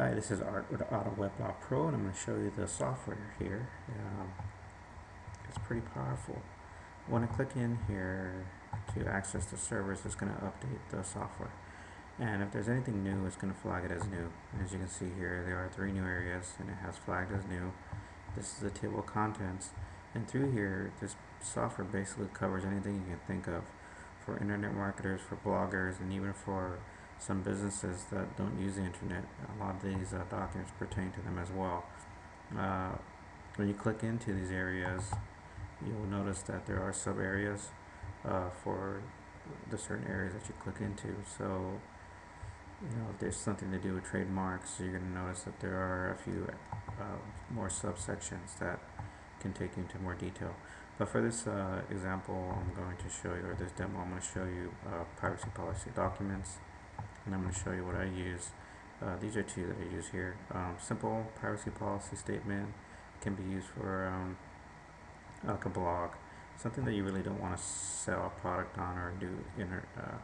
Hi, this is Art with Auto Web Law Pro, and I'm going to show you the software here. Um, it's pretty powerful. When I click in here to access the servers, it's going to update the software. And if there's anything new, it's going to flag it as new. As you can see here, there are three new areas, and it has flagged as new. This is the table of contents. And through here, this software basically covers anything you can think of for internet marketers, for bloggers, and even for some businesses that don't use the internet. A lot of these uh, documents pertain to them as well. Uh, when you click into these areas, you'll notice that there are sub areas uh, for the certain areas that you click into. So, you know, if there's something to do with trademarks, you're going to notice that there are a few uh, more subsections that can take you into more detail. But for this uh, example, I'm going to show you, or this demo, I'm going to show you uh, privacy policy documents and I'm going to show you what I use. Uh, these are two that I use here. Um, simple privacy policy statement can be used for um, like a blog, something that you really don't want to sell a product on or do inter, uh,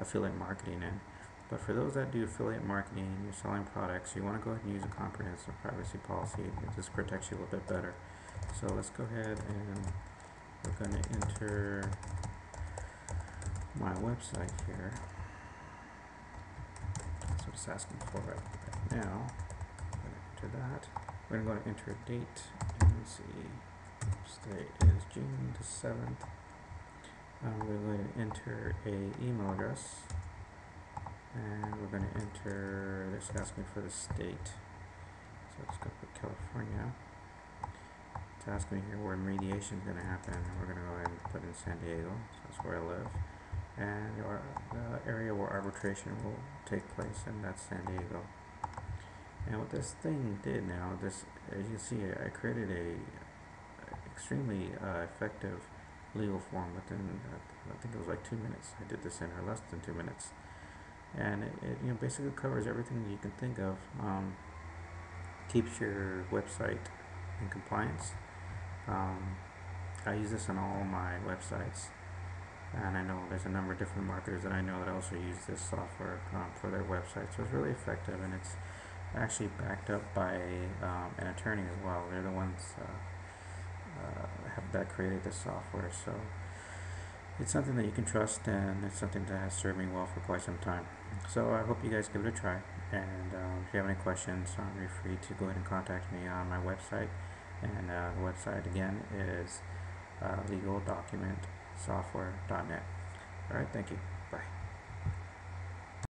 affiliate marketing in. But for those that do affiliate marketing, you're selling products, you want to go ahead and use a comprehensive privacy policy. It just protects you a little bit better. So let's go ahead and we're going to enter my website here it's asking for right, right now. Enter that. We're going to enter a date and see. Today is June the 7th. Um, we're going to enter a email address and we're going to enter, this asking for the state. So let's go put California. It's asking me here where mediation is going to happen. We're going to go ahead and put in San Diego. So that's where I live and the area where arbitration will take place, and that's San Diego. And what this thing did now, this as you see, I created a extremely uh, effective legal form within uh, I think it was like two minutes. I did this in or less than two minutes, and it, it you know basically covers everything you can think of. Um, keeps your website in compliance. Um, I use this on all my websites and I know there's a number of different marketers that I know that also use this software um, for their website so it's really effective and it's actually backed up by um, an attorney as well. They're the ones uh, uh, have that created this software so it's something that you can trust and it's something that has served me well for quite some time. So I hope you guys give it a try and um, if you have any questions um, feel free to go ahead and contact me on my website. And uh, the website again is uh, legal document software.net. All right, thank you.